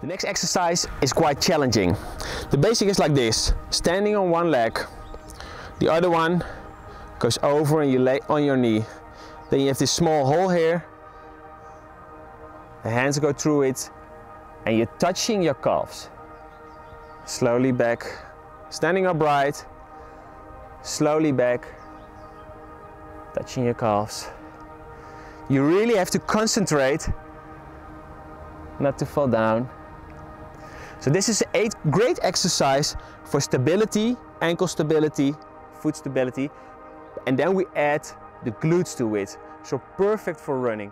The next exercise is quite challenging. The basic is like this, standing on one leg, the other one goes over and you lay on your knee. Then you have this small hole here, the hands go through it and you're touching your calves. Slowly back, standing upright, slowly back, touching your calves. You really have to concentrate not to fall down. So this is a great exercise for stability, ankle stability, foot stability. And then we add the glutes to it. So perfect for running.